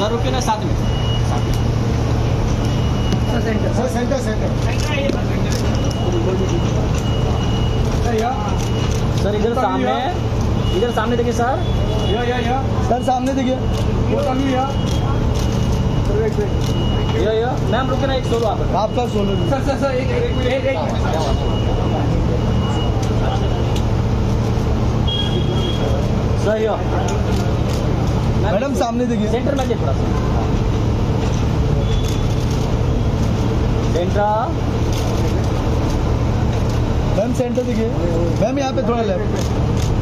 Sir रुके ना साथ में। Sir centre centre. सर इधर सामने इधर सामने देखिए सर। सर सामने देखिए। ये। ये मैम रुके ना एक सोलो आप। आपका सोलो सर सर सर एक एक एक एक सर यो। मैडम सामने देखिए। सेंटर में थोड़ा सा। सेंटर। मैम सेंटर देखिए। मैम यहाँ पे थोड़ा लेफ़्ट